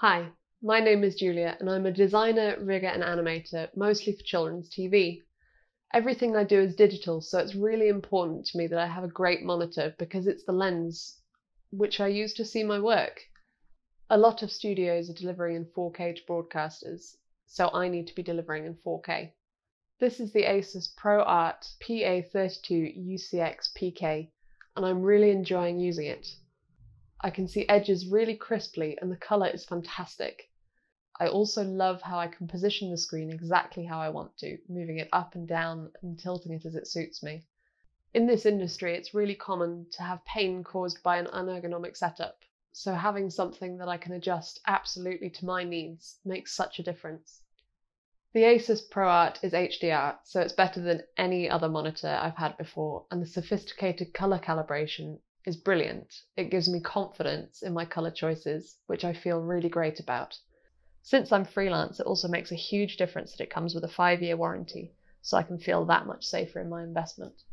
Hi, my name is Julia and I'm a designer, rigger and animator, mostly for children's TV. Everything I do is digital, so it's really important to me that I have a great monitor because it's the lens which I use to see my work. A lot of studios are delivering in 4K to broadcasters, so I need to be delivering in 4K. This is the Asus ProArt PA32 UCX PK, and I'm really enjoying using it. I can see edges really crisply and the colour is fantastic. I also love how I can position the screen exactly how I want to, moving it up and down and tilting it as it suits me. In this industry, it's really common to have pain caused by an unergonomic setup, so having something that I can adjust absolutely to my needs makes such a difference. The Asus ProArt is HDR, so it's better than any other monitor I've had before, and the sophisticated colour calibration is brilliant. It gives me confidence in my colour choices, which I feel really great about. Since I'm freelance, it also makes a huge difference that it comes with a five year warranty, so I can feel that much safer in my investment.